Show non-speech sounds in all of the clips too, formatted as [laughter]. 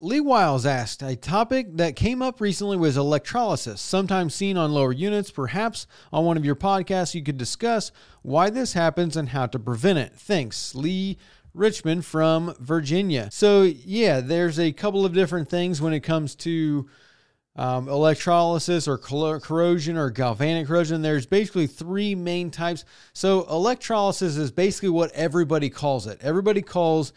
Lee Wiles asked, a topic that came up recently was electrolysis, sometimes seen on lower units. Perhaps on one of your podcasts, you could discuss why this happens and how to prevent it. Thanks, Lee Richmond from Virginia. So, yeah, there's a couple of different things when it comes to um, electrolysis or corrosion or galvanic corrosion. There's basically three main types. So, electrolysis is basically what everybody calls it. Everybody calls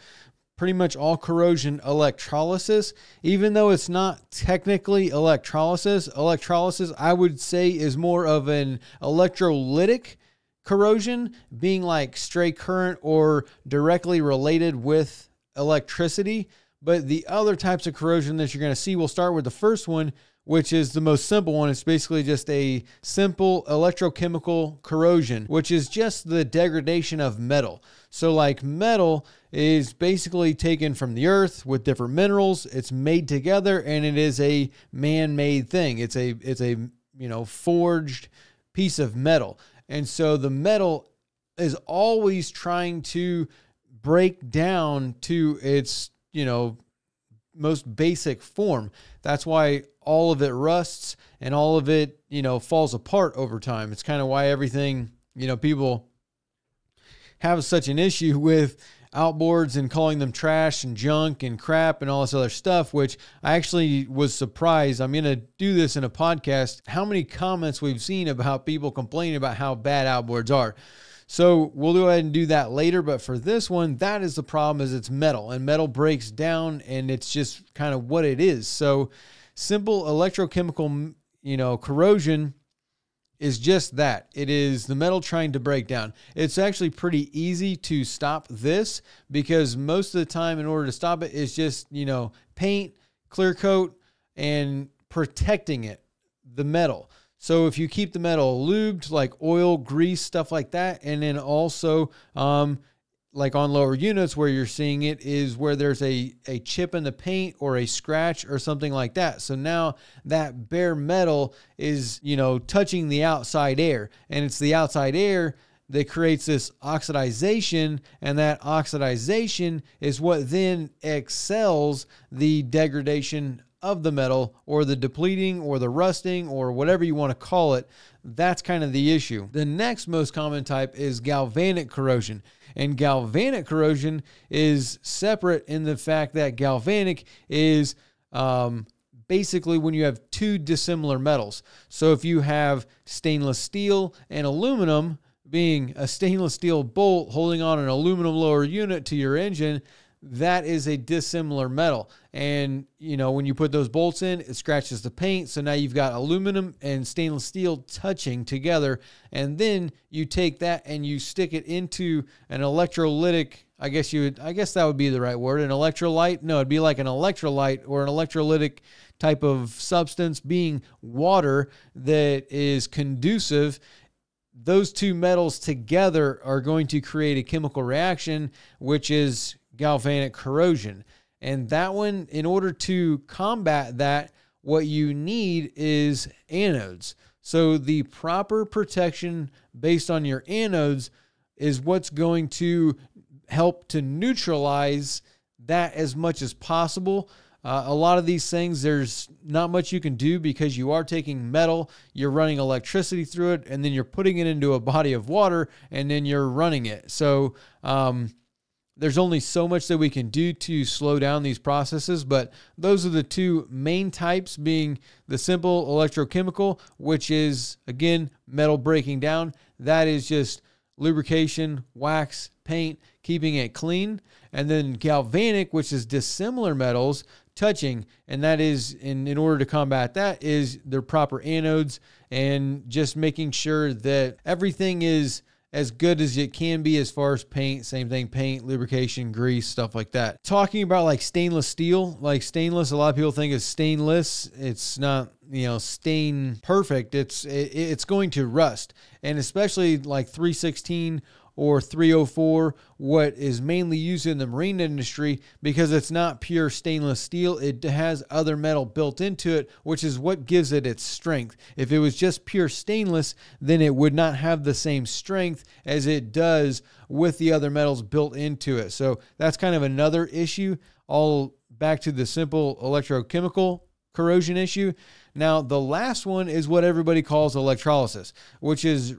pretty much all corrosion electrolysis, even though it's not technically electrolysis. Electrolysis, I would say, is more of an electrolytic corrosion, being like stray current or directly related with electricity. But the other types of corrosion that you're going to see, we'll start with the first one, which is the most simple one. It's basically just a simple electrochemical corrosion, which is just the degradation of metal. So, like metal is basically taken from the earth with different minerals. It's made together, and it is a man-made thing. It's a it's a you know forged piece of metal, and so the metal is always trying to break down to its you know most basic form. That's why all of it rusts and all of it, you know, falls apart over time. It's kind of why everything, you know, people have such an issue with outboards and calling them trash and junk and crap and all this other stuff, which I actually was surprised. I'm going to do this in a podcast. How many comments we've seen about people complaining about how bad outboards are. So we'll go ahead and do that later. But for this one, that is the problem is it's metal and metal breaks down and it's just kind of what it is. So simple electrochemical, you know, corrosion is just that. It is the metal trying to break down. It's actually pretty easy to stop this because most of the time in order to stop it is just, you know, paint, clear coat and protecting it, the metal. So if you keep the metal lubed, like oil, grease, stuff like that, and then also um, like on lower units where you're seeing it is where there's a, a chip in the paint or a scratch or something like that. So now that bare metal is, you know, touching the outside air and it's the outside air that creates this oxidization and that oxidization is what then excels the degradation of the metal or the depleting or the rusting or whatever you want to call it. That's kind of the issue. The next most common type is galvanic corrosion. And galvanic corrosion is separate in the fact that galvanic is um, basically when you have two dissimilar metals. So if you have stainless steel and aluminum, being a stainless steel bolt holding on an aluminum lower unit to your engine, that is a dissimilar metal. And, you know, when you put those bolts in, it scratches the paint. So now you've got aluminum and stainless steel touching together. And then you take that and you stick it into an electrolytic. I guess you would, I guess that would be the right word. An electrolyte? No, it'd be like an electrolyte or an electrolytic type of substance being water that is conducive those two metals together are going to create a chemical reaction, which is galvanic corrosion. And that one, in order to combat that, what you need is anodes. So the proper protection based on your anodes is what's going to help to neutralize that as much as possible. Uh, a lot of these things, there's not much you can do because you are taking metal, you're running electricity through it, and then you're putting it into a body of water, and then you're running it. So, um, there's only so much that we can do to slow down these processes, but those are the two main types being the simple electrochemical, which is again metal breaking down. That is just lubrication, wax, paint, keeping it clean. And then galvanic, which is dissimilar metals touching, and that is in, in order to combat that is their proper anodes and just making sure that everything is as good as it can be as far as paint. Same thing, paint, lubrication, grease, stuff like that. Talking about like stainless steel, like stainless, a lot of people think is stainless. It's not, you know, stain perfect. It's it, it's going to rust, and especially like 316 or 304, what is mainly used in the marine industry because it's not pure stainless steel. It has other metal built into it, which is what gives it its strength. If it was just pure stainless, then it would not have the same strength as it does with the other metals built into it. So that's kind of another issue. I'll back to the simple electrochemical corrosion issue. Now, the last one is what everybody calls electrolysis, which is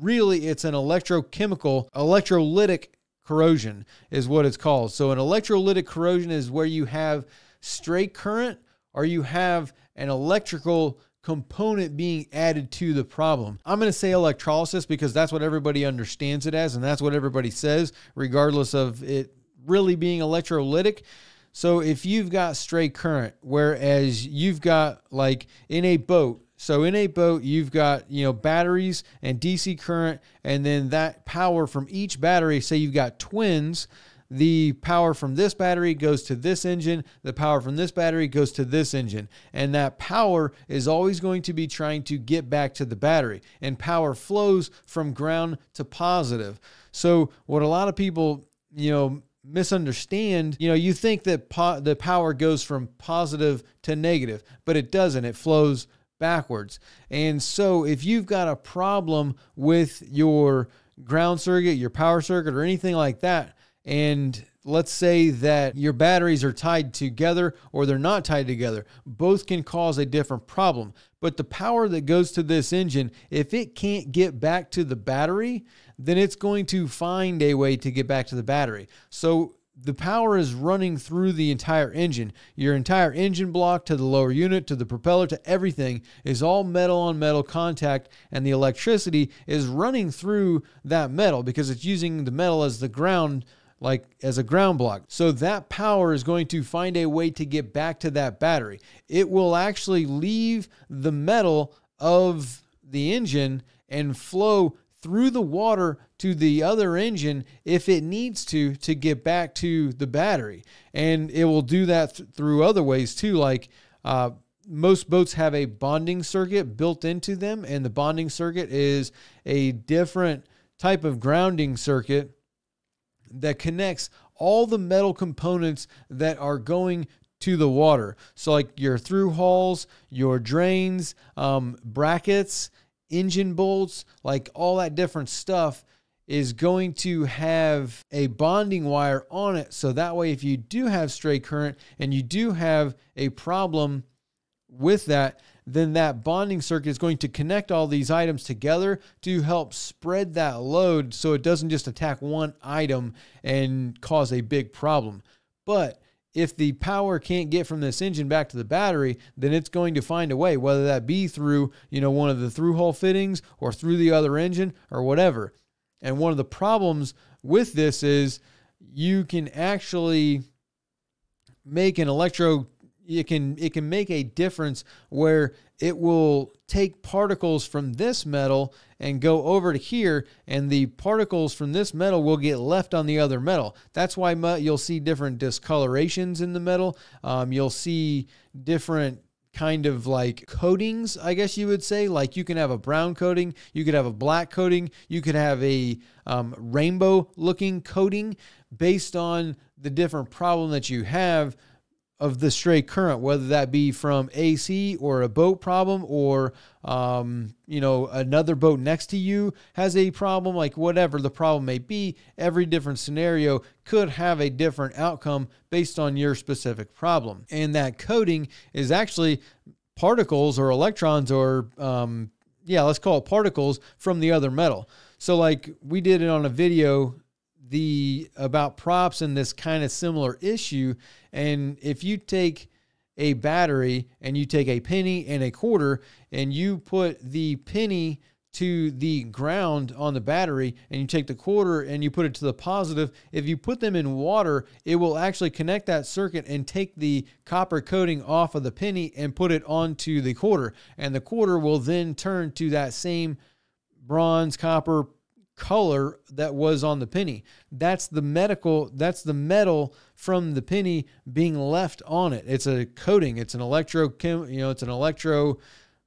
really it's an electrochemical electrolytic corrosion is what it's called. So an electrolytic corrosion is where you have stray current or you have an electrical component being added to the problem. I'm going to say electrolysis because that's what everybody understands it as and that's what everybody says regardless of it really being electrolytic. So if you've got stray current whereas you've got like in a boat so in a boat, you've got, you know, batteries and DC current, and then that power from each battery, say you've got twins, the power from this battery goes to this engine, the power from this battery goes to this engine. And that power is always going to be trying to get back to the battery. And power flows from ground to positive. So what a lot of people, you know, misunderstand. You know, you think that po- the power goes from positive to negative, but it doesn't. It flows backwards. And so if you've got a problem with your ground circuit, your power circuit, or anything like that, and let's say that your batteries are tied together or they're not tied together, both can cause a different problem. But the power that goes to this engine, if it can't get back to the battery, then it's going to find a way to get back to the battery. So the power is running through the entire engine. Your entire engine block to the lower unit to the propeller to everything is all metal on metal contact, and the electricity is running through that metal because it's using the metal as the ground. Like as a ground block. So that power is going to find a way to get back to that battery. It will actually leave the metal of the engine and flow through the water to the other engine if it needs to to get back to the battery. And it will do that th- through other ways too like uh, most boats have a bonding circuit built into them and the bonding circuit is a different type of grounding circuit that connects all the metal components that are going to the water. So like your through hulls your drains um, brackets engine bolts, like all that different stuff is going to have a bonding wire on it. So that way, if you do have stray current and you do have a problem with that, then that bonding circuit is going to connect all these items together to help spread that load so it doesn't just attack one item and cause a big problem. But if the power can't get from this engine back to the battery, then it's going to find a way, whether that be through, you know, one of the through hull fittings or through the other engine or whatever. And one of the problems with this is you can actually make an electro it can it can make a difference where it will take particles from this metal and go over to here and the particles from this metal will get left on the other metal. That's why you'll see different discolorations in the metal. Um, you'll see different kind of like coatings, I guess you would say. Like you can have a brown coating, you could have a black coating, you could have a um, rainbow looking coating based on the different problem that you have of the stray current, whether that be from AC or a boat problem or, um, you know, another boat next to you has a problem, like whatever the problem may be, every different scenario could have a different outcome based on your specific problem. And that coating is actually particles or electrons or, um, yeah, let's call it particles from the other metal. So, like we did it on a video the about props and this kind of similar issue. And if you take a battery and you take a penny and a quarter and you put the penny to the ground on the battery and you take the quarter and you put it to the positive, if you put them in water, it will actually connect that circuit and take the copper coating off of the penny and put it onto the quarter. And the quarter will then turn to that same bronze, copper, color that was on the penny. That's the medical, that's the metal from the penny being left on it. It's a coating, it's an electro, you know, it's an electro,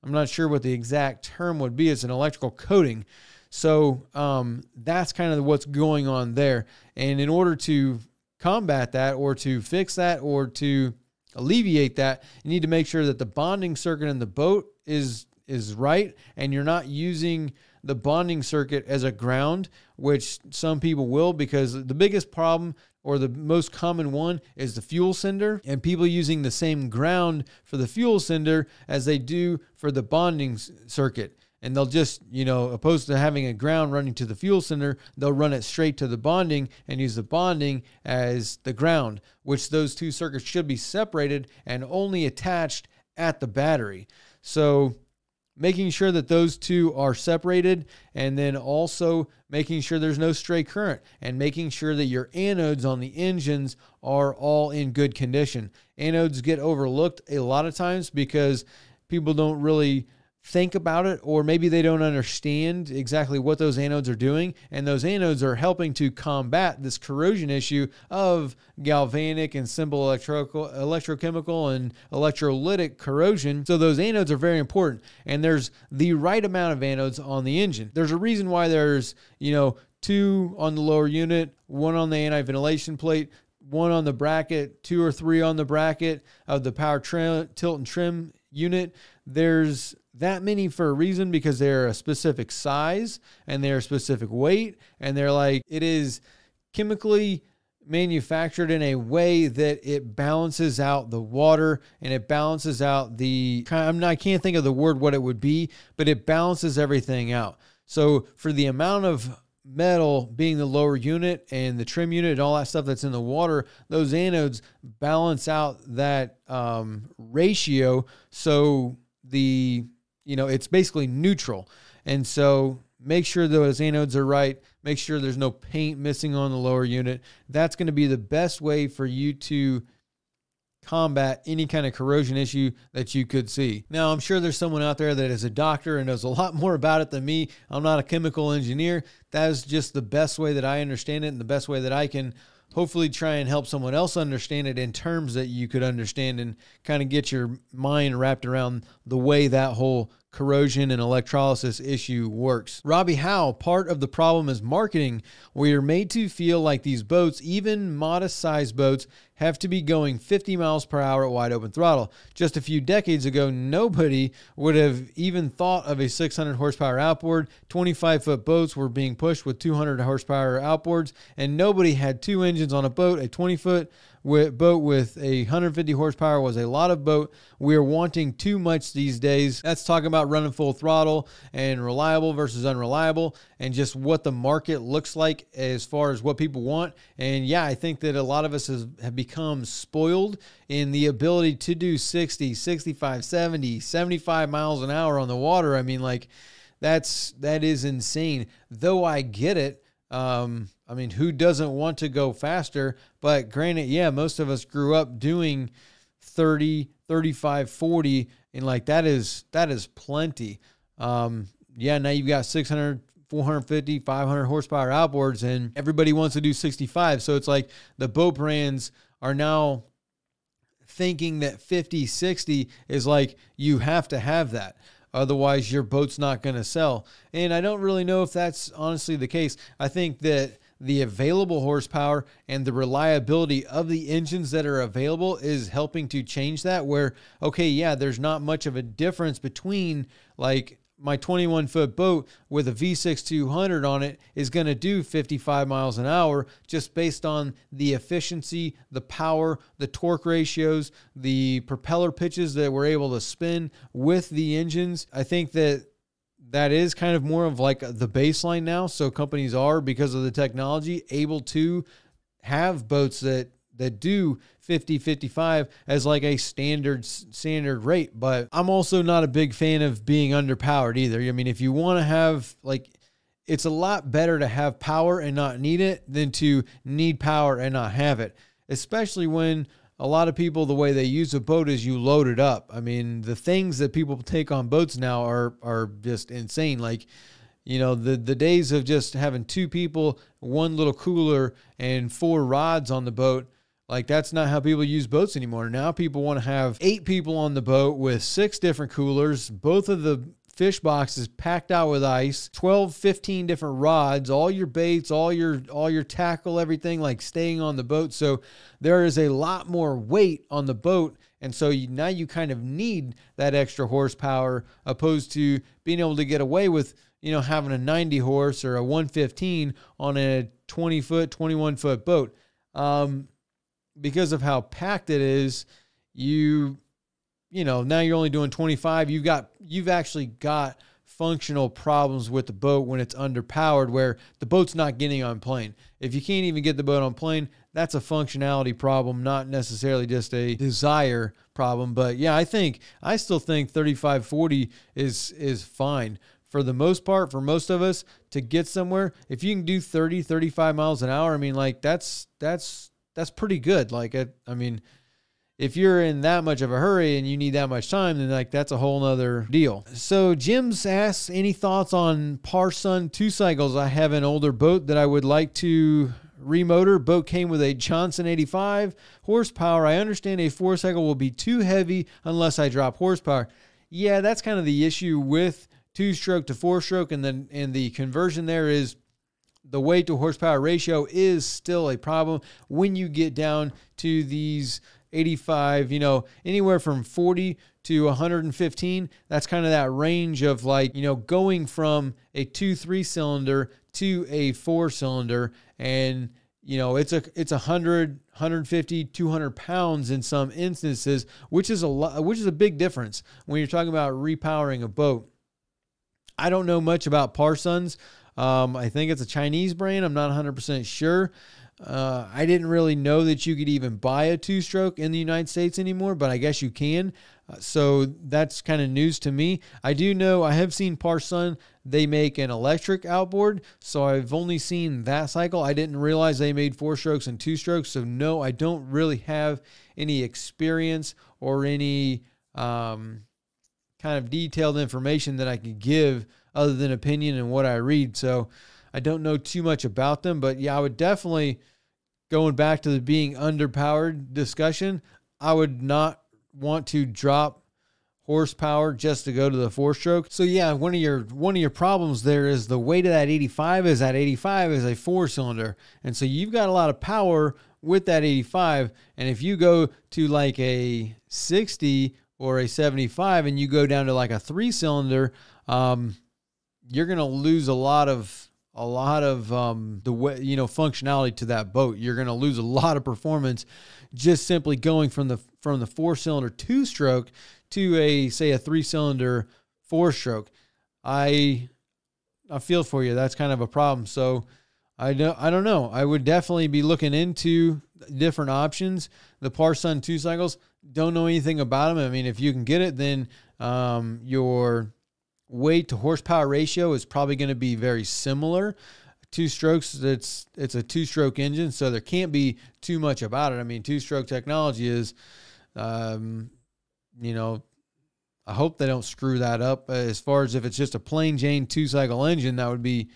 I'm not sure what the exact term would be. It's an electrical coating. So um, that's kind of what's going on there. And in order to combat that or to fix that or to alleviate that, you need to make sure that the bonding circuit in the boat is is right and you're not using the bonding circuit as a ground, which some people will, because the biggest problem or the most common one is the fuel sender, and people using the same ground for the fuel sender as they do for the bonding circuit. And they'll just, you know, opposed to having a ground running to the fuel sender, they'll run it straight to the bonding and use the bonding as the ground, which those two circuits should be separated and only attached at the battery. So making sure that those two are separated and then also making sure there's no stray current and making sure that your anodes on the engines are all in good condition. Anodes get overlooked a lot of times because people don't really think about it, or maybe they don't understand exactly what those anodes are doing. And those anodes are helping to combat this corrosion issue of galvanic and simple electrical, electrochemical and electrolytic corrosion. So those anodes are very important. And there's the right amount of anodes on the engine. There's a reason why there's, you know, two on the lower unit, one on the anti ventilation plate, one on the bracket, two or three on the bracket of the power tilt and trim unit. There's that many for a reason because they're a specific size and they're a specific weight and they're like it is chemically manufactured in a way that it balances out the water and it balances out the I'm not, I can't think of the word what it would be, but it balances everything out. So for the amount of metal being the lower unit and the trim unit and all that stuff that's in the water, those anodes balance out that um, ratio. So the you know, it's basically neutral. And so make sure those anodes are right. Make sure there's no paint missing on the lower unit. That's going to be the best way for you to combat any kind of corrosion issue that you could see. Now, I'm sure there's someone out there that is a doctor and knows a lot [laughs] more about it than me. I'm not a chemical engineer. That is just the best way that I understand it and the best way that I can hopefully try and help someone else understand it in terms that you could understand and kind of get your mind wrapped around the way that whole corrosion and electrolysis issue works. Robbie Howe, part of the problem is marketing. We are made to feel like these boats, even modest sized boats, have to be going 50 miles per hour at wide open throttle. Just a few decades ago, nobody would have even thought of a 600 horsepower outboard. 25 foot boats were being pushed with 200 horsepower outboards, and nobody had two engines on a boat. A 20 foot boat with a 150 horsepower was a lot of boat. We're wanting too much these days. That's talking about running full throttle and reliable versus unreliable and just what the market looks like as far as what people want. And yeah, I think that a lot of us has, have become spoiled in the ability to do 60, 65, 70, 75 miles an hour on the water. I mean, like, that's that is insane. Though I get it, um, I mean, who doesn't want to go faster? But granted, yeah, most of us grew up doing 30, 35, 40, and like that is that is plenty. Um, yeah, now you've got 600, 450, 500 horsepower outboards, and everybody wants to do 65. So it's like the boat brands are now thinking that 50, 60 is like you have to have that. Otherwise, your boat's not going to sell. And I don't really know if that's honestly the case. I think that the available horsepower and the reliability of the engines that are available is helping to change that. Where, okay, yeah, there's not much of a difference between like my 21 foot boat with a V6 200 on it is going to do 55 miles an hour just based on the efficiency, the power, the torque ratios, the propeller pitches that we're able to spin with the engines. I think that that is kind of more of like the baseline now. So companies are, because of the technology, able to have boats that that do 50 55 as like a standard standard rate but i'm also not a big fan of being underpowered either i mean if you want to have like it's a lot better to have power and not need it than to need power and not have it especially when a lot of people the way they use a boat is you load it up. I mean the things that people take on boats now are are just insane. Like you know the the days of just having two people one little cooler and four rods on the boat like that's not how people use boats anymore. Now people want to have eight people on the boat with six different coolers, both of the fish boxes packed out with ice 12 15 different rods all your baits all your all your tackle everything like staying on the boat so there is a lot more weight on the boat and so you, now you kind of need that extra horsepower opposed to being able to get away with you know having a 90 horse or a 115 on a 20 foot 21 foot boat um, because of how packed it is, you you know, now you're only doing 25. You've got you've actually got functional problems with the boat when it's underpowered where the boat's not getting on plane. If you can't even get the boat on plane, that's a functionality problem, not necessarily just a desire problem. But yeah, I think I still think 3540 is is fine for the most part for most of us to get somewhere. If you can do 30, 35 miles an hour, I mean like that's that's that's pretty good. Like I, I mean if you're in that much of a hurry and you need that much time, then like that's a whole nother deal. So Jim's asks any thoughts on Parsun two cycles. I have an older boat that I would like to remotor. Boat came with a Johnson 85 horsepower. I understand a four cycle will be too heavy unless I drop horsepower. Yeah, that's kind of the issue with two stroke to four stroke, and then and the conversion there is the weight to horsepower ratio is still a problem when you get down to these 85, you know, anywhere from 40 to 115. That's kind of that range of like, you know, going from a 2 3 cylinder to a 4 cylinder. And you know it's a it's a 100 150 200 pounds in some instances which is a lot which is a big difference when you're talking about repowering a boat. I don't know much about parsuns um, i think it's a chinese brand. I'm not 100% sure uh, I didn't really know that you could even buy a two stroke in the United States anymore, but I guess you can. Uh, so that's kind of news to me. I do know I have seen Parsun, they make an electric outboard. So I've only seen that cycle. I didn't realize they made four strokes and two strokes. So no, I don't really have any experience or any um, kind of detailed information that I could give other than opinion and what I read. So I don't know too much about them, but yeah, I would definitely going back to the being underpowered discussion. I would not want to drop horsepower just to go to the four stroke. So yeah, one of your one of your problems there is the weight of that 85 is that 85 is a four cylinder. And so you've got a lot of power with that 85 and if you go to like a 60 or a 75 and you go down to like a three cylinder um, you're going to lose a lot of a lot of um, the way you know functionality to that boat. You're going to lose a lot of performance just simply going from the from the four cylinder two stroke to a say a three cylinder four stroke. I I feel for you. That's kind of a problem. So I don't I don't know. I would definitely be looking into different options. The Parsun two cycles. Don't know anything about them. I mean, if you can get it, then um, your weight to horsepower ratio is probably going to be very similar. Two strokes, it's it's a two stroke engine, so there can't be too much about it. I mean, two stroke technology is, um, you know, I hope they don't screw that up. As far as if it's just a plain Jane two cycle engine, that would be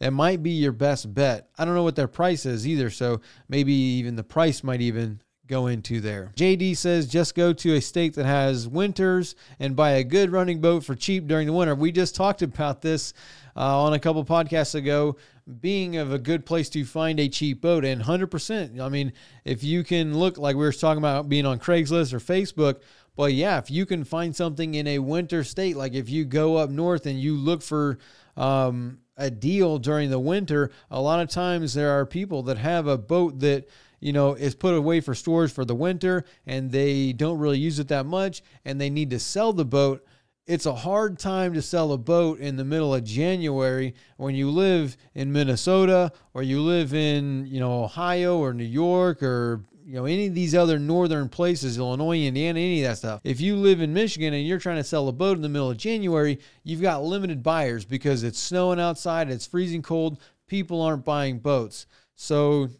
it might be your best bet. I don't know what their price is either, so maybe even the price might even go into there. JD says just go to a state that has winters and buy a good running boat for cheap during the winter. We just talked about this uh, on a couple podcasts ago being of a good place to find a cheap boat and 100% i mean if you can look like we were talking about being on craigslist or facebook but yeah if you can find something in a winter state like if you go up north and you look for um, a deal during the winter a lot of times there are people that have a boat that you know, is put away for storage for the winter and they don't really use it that much and they need to sell the boat. It's a hard time to sell a boat in the middle of January when you live in Minnesota or you live in, you know, Ohio or New York or you know any of these other northern places illinois indiana any of that stuff if you live in michigan and you're trying to sell a boat in the middle of january you've got limited buyers because it's snowing outside it's freezing cold people aren't buying boats so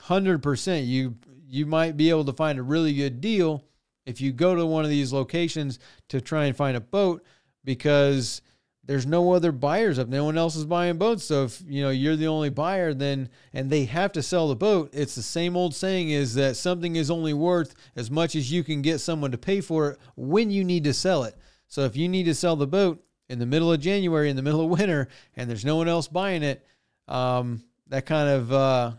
hundred percent, you you might be able to find a really good deal if you go to one of these locations to try and find a boat because there's no other buyers up. No one else is buying boats. So if you know you're the only buyer, then and they have to sell the boat, it's the same old saying is that something is only worth as much as you can get someone to pay for it when you need to sell it. So if you need to sell the boat in the middle of January, in the middle of winter, and there's no one else buying it, um, that kind of uh,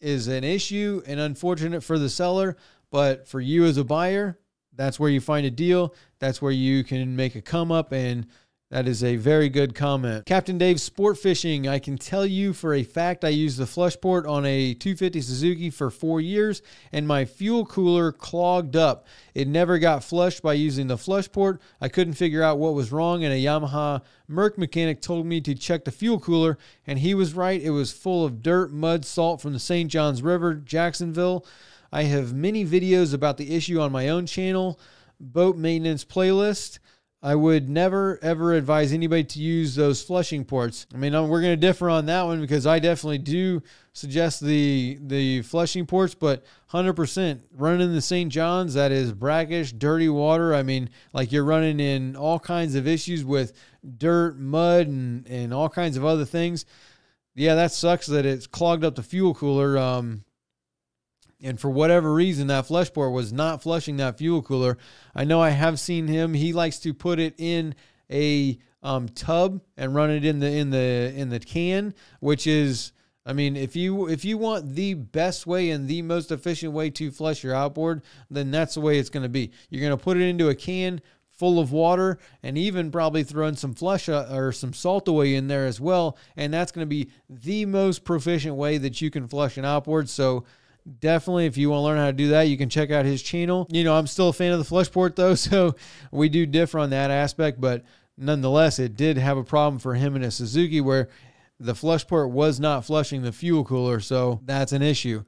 is an issue and unfortunate for the seller, but for you as a buyer, that's where you find a deal. That's where you can make a come up and That is a very good comment. Captain Dave Sport Fishing. I can tell you for a fact I used the flush port on a 250 Suzuki for four years and my fuel cooler clogged up. It never got flushed by using the flush port. I couldn't figure out what was wrong, and a Yamaha Merc mechanic told me to check the fuel cooler, and he was right. It was full of dirt, mud, salt from the St. Johns River, Jacksonville. I have many videos about the issue on my own channel, boat maintenance playlist. I would never ever advise anybody to use those flushing ports. I mean, we're going to differ on that one because I definitely do suggest the the flushing ports, but 100% running the St. John's that is brackish, dirty water. I mean, like you're running in all kinds of issues with dirt, mud, and and all kinds of other things. Yeah, that sucks that it's clogged up the fuel cooler. Um, and for whatever reason that flush port was not flushing that fuel cooler. I know i have seen him. He likes to put it in a um, tub and run it in the in the in the can which is i mean if you if you want the best way and the most efficient way to flush your outboard then that's the way it's going to be. You're going to put it into a can full of water and even probably throw in some flush uh, or some Salt-Away in there as well. And that's going to be the most proficient way that you can flush an outboard. So definitely if you want to learn how to do that you can check out his channel you know i'm still a fan of the flush port though [laughs] so we do differ on that aspect but nonetheless it did have a problem for him in a suzuki where the flush port was not flushing the fuel cooler so that's an issue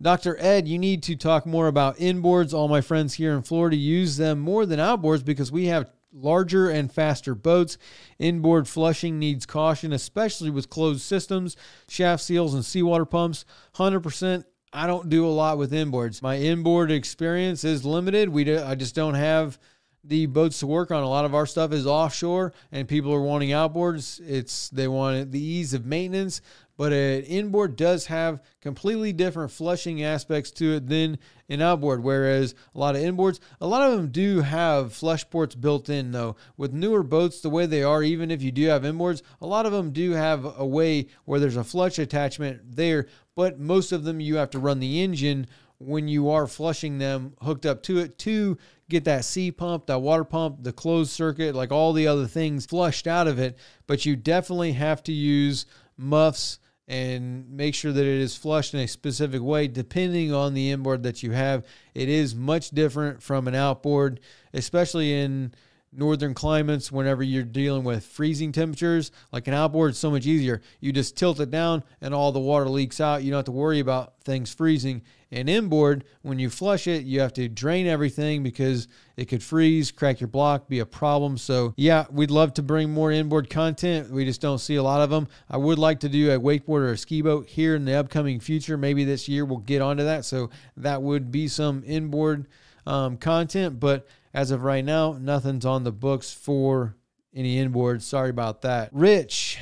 Dr. Ed, you need to talk more about inboards. All my friends here in Florida use them more than outboards because we have larger and faster boats. Inboard flushing needs caution, especially with closed systems, shaft seals, and seawater pumps. 100% I don't do a lot with inboards. My inboard experience is limited. We do, I just don't have the boats to work on. A lot of our stuff is offshore, and people are wanting outboards. It's they want the ease of maintenance, but an inboard does have completely different flushing aspects to it than an outboard. Whereas a lot of inboards, a lot of them do have flush ports built in, though. With newer boats, the way they are, even if you do have inboards, a lot of them do have a way where there's a flush attachment there, but most of them you have to run the engine when you are flushing them hooked up to it to get that C pump, that water pump, the closed circuit, like all the other things flushed out of it. But you definitely have to use muffs and make sure that it is flushed in a specific way depending on the inboard that you have. It is much different from an outboard, especially in northern climates whenever you're dealing with freezing temperatures like an outboard so much easier. You just tilt it down and all the water leaks out. You don't have to worry about things freezing. And inboard when you flush it you have to drain everything because it could freeze crack your block be a problem. So yeah we'd love to bring more inboard content. We just don't see a lot of them. I would like to do a wakeboard or a ski boat here in the upcoming future. Maybe this year we'll get onto that. So that would be some inboard um, content. But as of right now, nothing's on the books for any inboard. Sorry about that. Rich,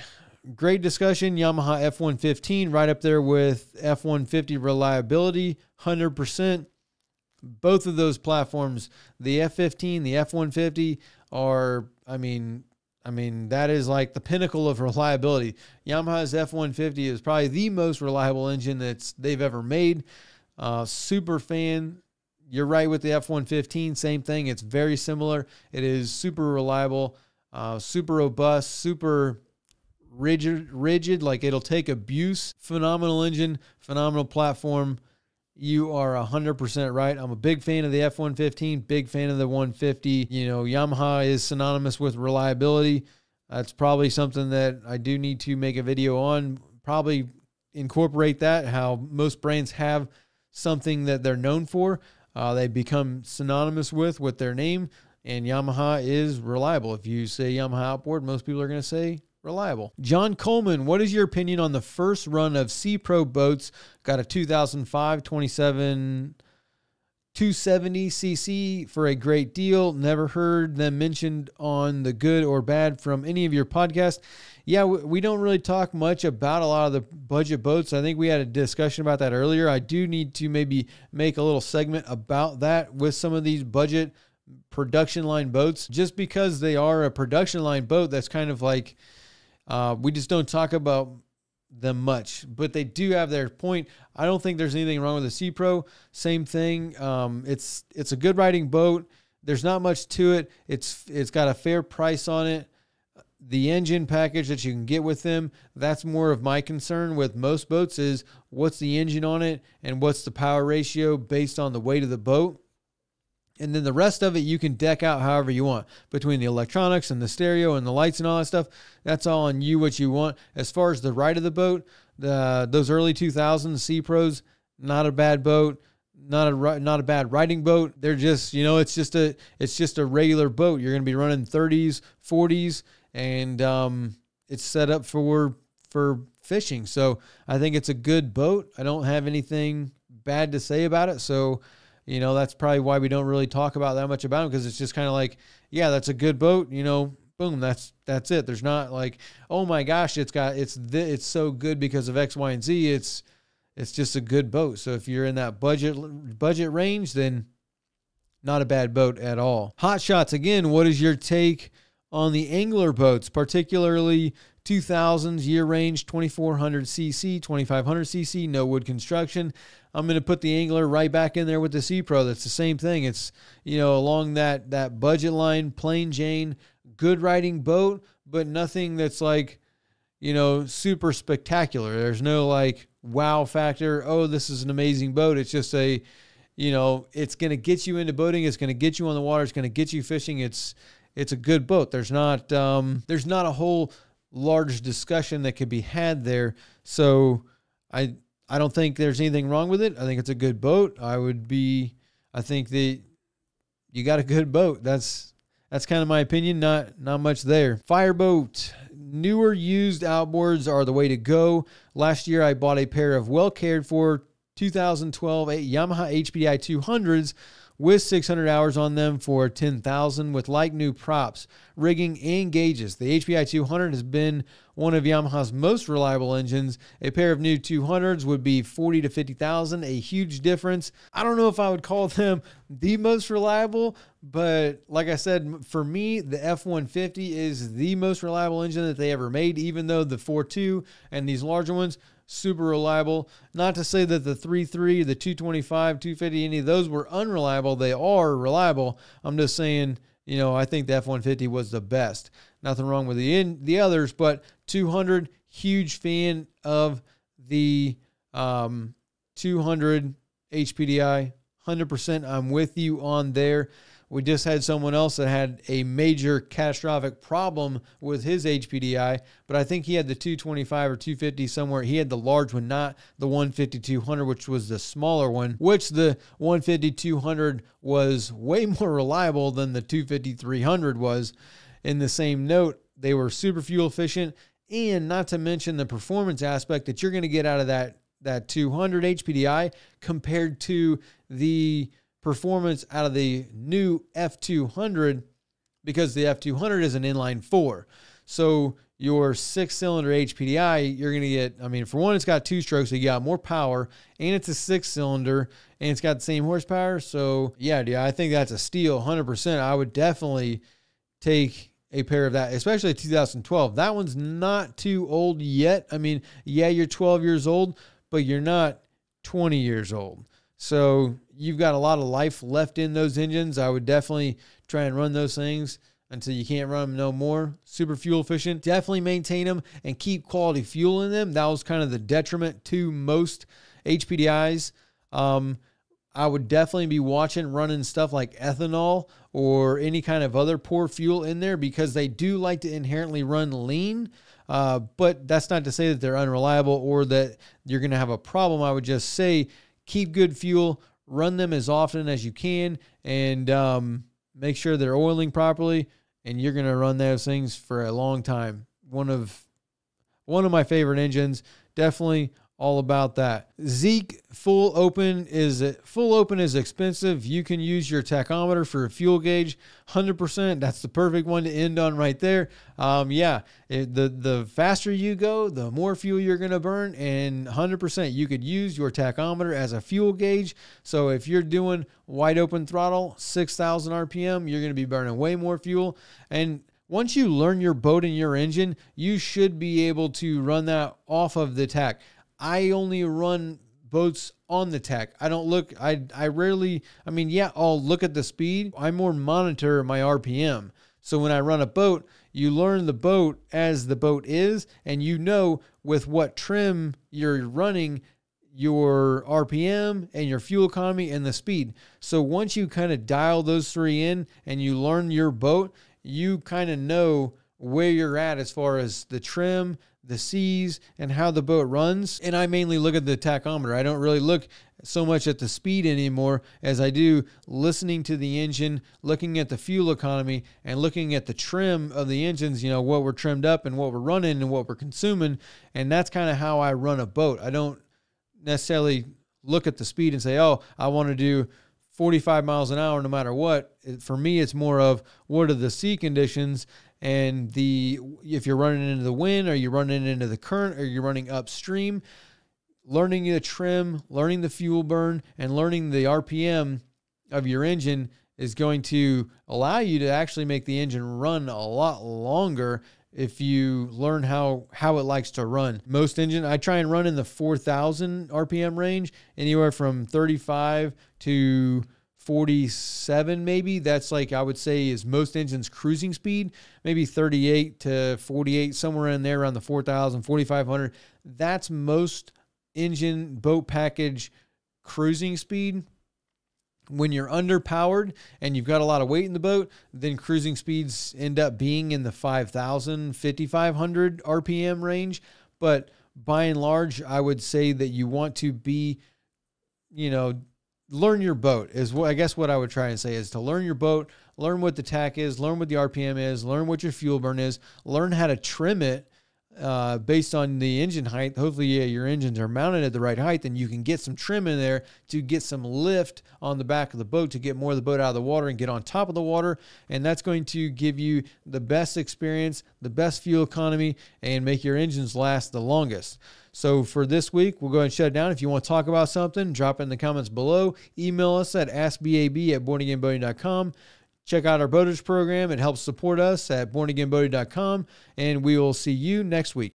great discussion. Yamaha F 115, right up there with F 150 reliability, 100%. Both of those platforms, the F 15, the F 150, are, I mean, I mean, that is like the pinnacle of reliability. Yamaha's F 150 is probably the most reliable engine that's they've ever made. Uh, super fan you're right with the F 115, same thing. It's very similar. It is super reliable, uh, super robust, super rigid, rigid. Like it'll take abuse. Phenomenal engine, phenomenal platform. You are 100% right. I'm a big fan of the F 115, big fan of the 150. You know, Yamaha is synonymous with reliability. That's probably something that I do need to make a video on. Probably incorporate that, how most brands have something that they're known for uh, they become synonymous with with their name. And Yamaha is reliable. If you say Yamaha outboard, most people are going to say reliable. John Coleman, what is your opinion on the first run of Sea Pro boats? Got a 2005 27 270cc for a great deal. Never heard them mentioned on the good or bad from any of your podcasts yeah, we don't really talk much about a lot of the budget boats. I think we had a discussion about that earlier. I do need to maybe make a little segment about that with some of these budget production line boats, just because they are a production line boat. That's kind of like uh, we just don't talk about them much, but they do have their point. I don't think there's anything wrong with the Sea Pro. Same thing. Um, it's it's a good riding boat. There's not much to it. It's it's got a fair price on it. the engine package that you can get with them, that's more of my concern with most boats is what's the engine on it and what's the power ratio based on the weight of the boat. And then the rest of it you can deck out however you want between the electronics and the stereo and the lights and all that stuff. That's all on you what you want. As far as the ride of the boat, the those early 2000s Sea Pros, not a bad boat not a not a bad riding boat. They're just you know it's just a it's just a regular boat. You're going to be running 30s, 40s, and um, it's set up for for fishing. So I think it's a good boat. I don't have anything bad to say about it. So you know that's probably why we don't really talk about that much about it because it's just kind of like yeah that's a good boat. You know boom that's that's it. There's not like oh my gosh it's got it's th- it's so good because of X Y and Z. It's it's just a good boat. So if you're in that budget budget range, then not a bad boat at all. Hot shots again. What is your take on the angler boats, particularly 2000s year range 2400 cc, 2500 cc, no wood construction? I'm going to put the angler right back in there with the Sea Pro. That's the same thing. It's you know along that that budget line, plain Jane, good riding boat, but nothing that's like you know super spectacular. There's no like wow factor. Oh, this is an amazing boat. It's just a, you know, it's going to get you into boating. It's going to get you on the water. It's going to get you fishing. It's it's a good boat. There's not um, there's not a whole large discussion that could be had there. So I I don't think there's anything wrong with it. I think it's a good boat. I would be I think that you got a good boat. That's that's kind of my opinion. Not not much there. Fireboat newer used outboards are the way to go. Last year, I bought a pair of well cared for 2012 Yamaha HPDI 200s with 600 hours on them for 10,000 with like new props, rigging and gauges. The HPDI 200 has been one of Yamaha's most reliable engines. A pair of new 200s would be 40 to 50,000, a huge difference. I don't know if I would call them [laughs] the most reliable, but like I said, for me, the F150 is the most reliable engine that they ever made, even though the 4.2 and these larger ones super reliable. Not to say that the 3.3, the 225, 250, any of those were unreliable. They are reliable. I'm just saying, you know, I think the F 150 was the best. Nothing wrong with the in, the others, but 200, huge fan of the um, 200 HPDI. 100% I'm with you on there. We just had someone else that had a major catastrophic problem with his HPDI, but I think he had the 225 or 250 somewhere. He had the large one, not the 150 200, which was the smaller one, which the 150 200 was way [laughs] more reliable than the 250 300 was. In the same note, they were super fuel efficient, and not to mention the performance aspect that you're going to get out of that that 200 HPDI compared to the performance out of the new F200 because the F200 is an inline four. So your six cylinder HPDI, you're going to get, I mean, for one, it's got two strokes, so you got more power, and it's a six cylinder, and it's got the same horsepower. So, yeah, yeah, I think that's a steal 100%. I would definitely take a pair of that, especially 2012. That one's not too old yet. I mean, yeah, you're 12 years old, but you're not 20 years old. So you've got a lot of life left in those engines. I would definitely try and run those things until you can't run them no more. Super fuel efficient. Definitely maintain them and keep quality fuel in them. That was kind of the detriment to most HPDIs. Um, I would definitely be watching running stuff like ethanol or any kind of other poor fuel in there because they do like to inherently run lean. Uh, but that's not to say that they're unreliable or that you're going to have a problem. I would just say keep good fuel, run them as often as you can, and um, make sure they're oiling properly. And you're gonna run those things for a long time. One of one of my favorite engines. Definitely all about that. Zeke full open is full open is expensive. You can use your tachometer for a fuel gauge, hundred percent. That's the perfect one to end on right there. Um, yeah, it, the the faster you go, the more fuel you're gonna burn, and hundred percent you could use your tachometer as a fuel gauge. So if you're doing wide open throttle, six thousand RPM, you're gonna be burning way more fuel. And once you learn your boat and your engine, you should be able to run that off of the tach. I only run boats on the tach. I don't look I I rarely I mean yeah, I'll look at the speed. I more monitor my RPM. So when I run a boat, you learn the boat as the boat is, and you know with what trim you're running your RPM and your fuel economy and the speed. So once you kind of dial those three in and you learn your boat, you kind of know where you're at as far as the trim, the seas, and how the boat runs. And I mainly look at the tachometer. I don't really look so much at the speed anymore as I do listening to the engine, looking at the fuel economy, and looking at the trim of the engines, you know, what we're trimmed up and what we're running and what we're consuming. And that's kind of how I run a boat. I don't necessarily look at the speed and say, oh, I want to do 45 miles an hour no matter what. For me, it's more of what are the sea conditions and the if you're running into the wind or you're running into the current or you're running upstream learning the trim learning the fuel burn and learning the rpm of your engine is going to allow you to actually make the engine run a lot longer if you learn how how it likes to run. Most engine I try and run in the 4000 RPM range, anywhere from 35 to 47 maybe. That's like I would say is most engines cruising speed, maybe 38 to 48 somewhere in there around the 4000 4500. That's most engine boat package cruising speed when you're underpowered and you've got a lot of weight in the boat, then cruising speeds end up being in the 5,000, 5,500 RPM range. But by and large, I would say that you want to be, you know, learn your boat is what I guess what I would try and say is to learn your boat, learn what the tach is, learn what the RPM is, learn what your fuel burn is, learn how to trim it uh, based on the engine height. Hopefully, yeah, your engines are mounted at the right height, then you can get some trim in there to get some lift on the back of the boat to get more of the boat out of the water and get on top of the water. And that's going to give you the best experience, the best fuel economy, and make your engines last the longest. So for this week, we'll go ahead and shut it down. If you want to talk about something, drop it in the comments below. Email us at askbab at bornagainboating.com. Check out our boaters program. It helps support us at bornagainboating.com, and we will see you next week.